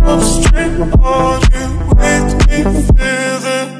Upstream, are you with me? Feel the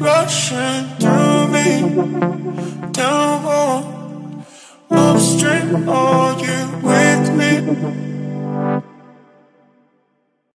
rushing through me Down upstream, are you with me?